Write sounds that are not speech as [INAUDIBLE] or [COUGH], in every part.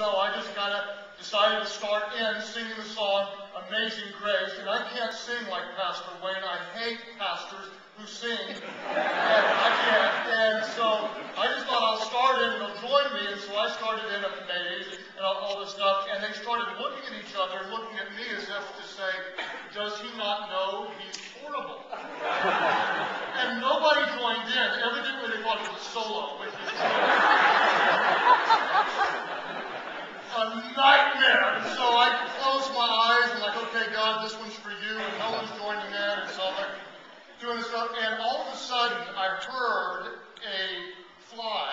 so I just kind of decided to start in singing the song Amazing Grace. And I can't sing like Pastor Wayne. I hate pastors who sing. And I can't. And so I just thought I'll start in and they'll join me. And so I started in Amazed and all, all this stuff. And they started looking at each other, looking at me as if to say, does he not know he's horrible? and nobody joined in. Evidently they thought it was a solo, which is a nightmare. And so I closed my eyes and like, okay, God, this one's for you, and no one's joining in. And so I'm like doing this stuff, and all of a sudden I heard a fly.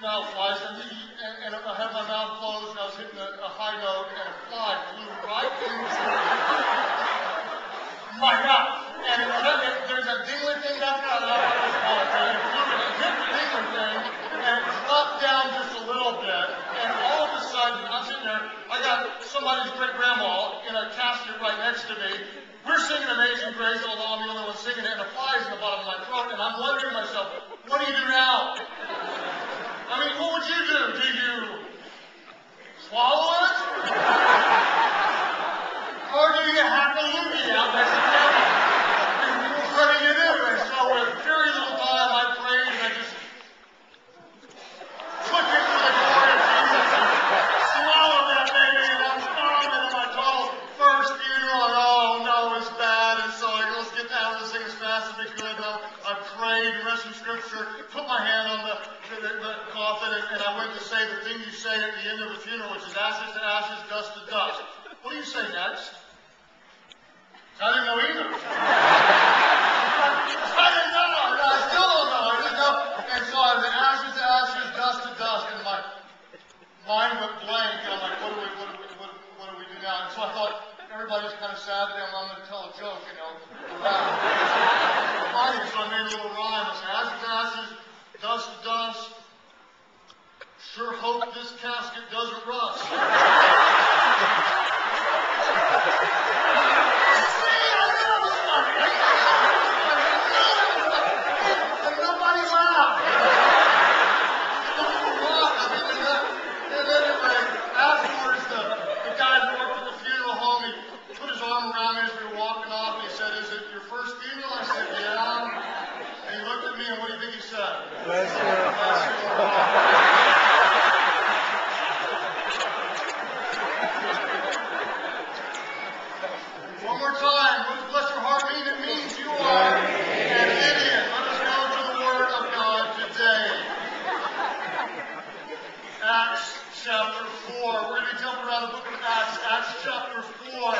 Flies, and, and, and I had my mouth closed, and I was hitting a, a high note, and a fly flew right into [LAUGHS] my mouth. And it, it, there's a dingling thing down there. I don't know what it's called. but It flew, it hit the dingling thing, and it dropped down just a little bit. And all of a sudden, I'm sitting there. I got somebody's great grandma in a casket right next to me. We're singing Amazing Grace, although I'm the only one singing it, and a fly's in the bottom of my throat. And I'm wondering to myself, what do you do now? I mean, what would you do? Do you swallow it? or do you hallelujah out there? What do you do? And so with very little time, I prayed and I just took it to the glory of Jesus and swallowed that baby and I'm thrown into my total first funeral and oh no, it's bad. And so I go, let's get down to this thing as fast as we could. And I prayed, read some scripture, put my hand on the, the coffin and, and I went to say the thing you say at the end of the funeral, which is ashes to ashes, dust to dust. What do you say next? I didn't know either. [LAUGHS] I didn't know. I still don't know. I didn't know. And so I was ashes to ashes, dust to dust, and my mind went blank. And I'm like, what do we, what do we, what do we do now? And so I thought everybody's kind of sad today. I'm do you think he put his arm around me as we were walking off and he said? Bless you. Think he said? Bless you. More time. Your heart mean? It means you are an idiot. Let us go to the Word of God today. Acts chapter 4. We're going to be jumping around the book of Acts. Acts chapter 4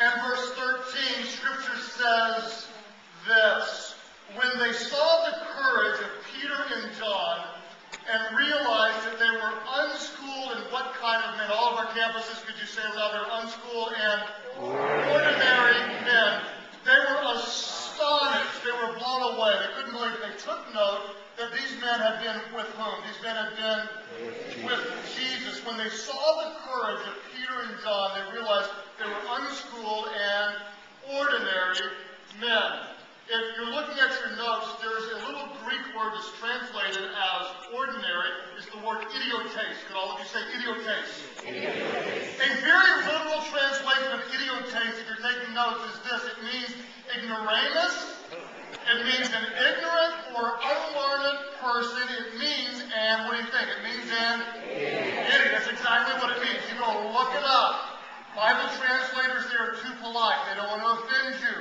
and verse 13. Scripture says this. When they saw the courage of Peter and John and realized that they were unschooled and what kind of men? All of our campuses, could you say they're unschooled and ordinary men. They were astonished. They were blown away. They couldn't believe it. They took note that these men had been with whom? These men had been with Jesus. When they saw the courage of Peter and John, they realized they were unschooled and ordinary men. If you're looking at your notes, there's a little Greek word that's translated as ordinary. It's the word idiotes. Could all of you say idiotes? A very literal translation of idiotes, if you're taking notes, is this. It means ignoramus. It means an ignorant or unlearned person. It means, and what do you think? It means an idiot. That's exactly what it means. You go look it up. Bible translators, they are too polite. They don't want to offend you.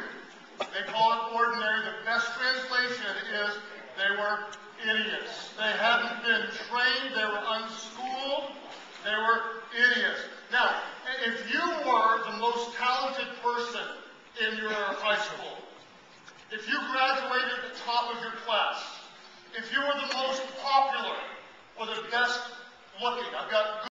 They call it ordinary. The best translation is they were idiots. They hadn't been trained. They were unschooled. They were idiots. Now, if you were the most talented person in your high school, if you graduated at the top of your class, if you were the most popular or the best looking, I've got